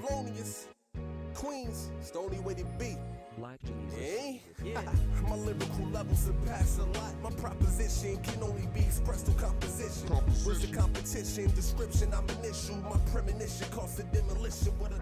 Thelonious. Queens, it's the only way to be. Like Jesus. Eh? Yeah. My lyrical level surpass a lot. My proposition can only be expressed through composition. Where's the competition? Description, I'm an issue. My premonition caused the demolition What a